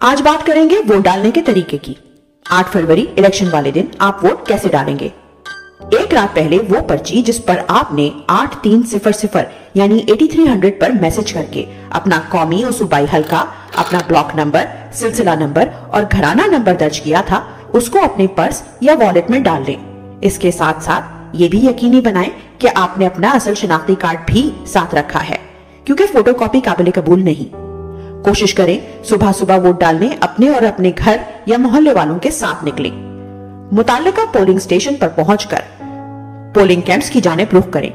आज बात करेंगे वोट डालने के तरीके की। 8 फरवरी, इलेक्शन वाले दिन आप वोट कैसे डालेंगे? एक रात पहले वो पर्ची जिस पर आपने आठ तीन सिफर सिफर, यानी 8300 पर मैसेज करके अपना कौमी और सूबाई हल्का, अपना ब्लॉक नंबर, सिलसिला नंबर और घराना नंबर दर्ज किया था, उसको अपने पर्स या वॉलेट में डाल लें इसके साथ साथ ये भी यकीनी बनाएँ कि आपने अपना असल शनाख्ती कार्ड भी साथ रखा है, क्योंकि फोटोकॉपी काबिल कबूल नहीं। कोशिश करें सुबह सुबह वोट डालने अपने और अपने घर या मोहल्ले वालों के साथ निकले। मुतालिका पोलिंग स्टेशन पर पहुंचकर पोलिंग कैंप्स की जाने रुख करें।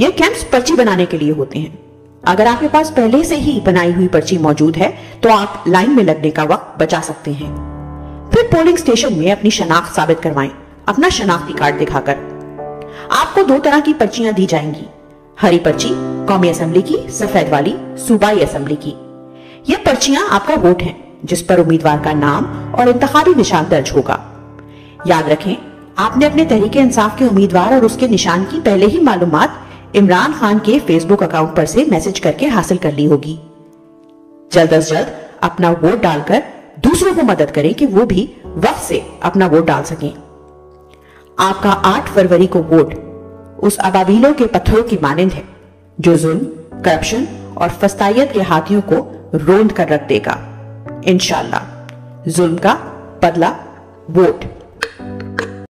ये कैंप्स पर्ची बनाने के लिए होते हैं। अगर आपके पास पहले से ही बनाई हुई पर्ची मौजूद है तो आप लाइन में लगने का वक्त बचा सकते हैं। फिर पोलिंग स्टेशन में अपनी शनाख्त साबित करवाएँ, अपना शनाख्ती कार्ड दिखाकर। आपको दो तरह की पर्चियाँ दी जाएँगी। हरी पर्ची, कौमी असेंबली की, सफ़ेद वाली, सूबाई असेंबली की। ये पर्चियाँ आपका वोट है, जिस पर उम्मीदवार का नाम और इंतखाबी निशान दर्ज होगा। याद रखें, आपने अपने तरीके इंसाफ के उम्मीदवार और उसके निशान की पहले ही मालूम इमरान खान के फेसबुक अकाउंट पर से मैसेज करके हासिल कर ली होगी। जल्द अज जल्द अपना वोट डालकर दूसरों को मदद करें कि वो भी वक्त से अपना वोट डाल सकें। आपका 8 फरवरी को वोट उस अबाबीलों के पत्थरों की मानंद है, जो जुल्म, करप्शन और फस्तायत के हाथियों को रोंद कर रख देगा। इनशाला जुल्म का बदला वोट।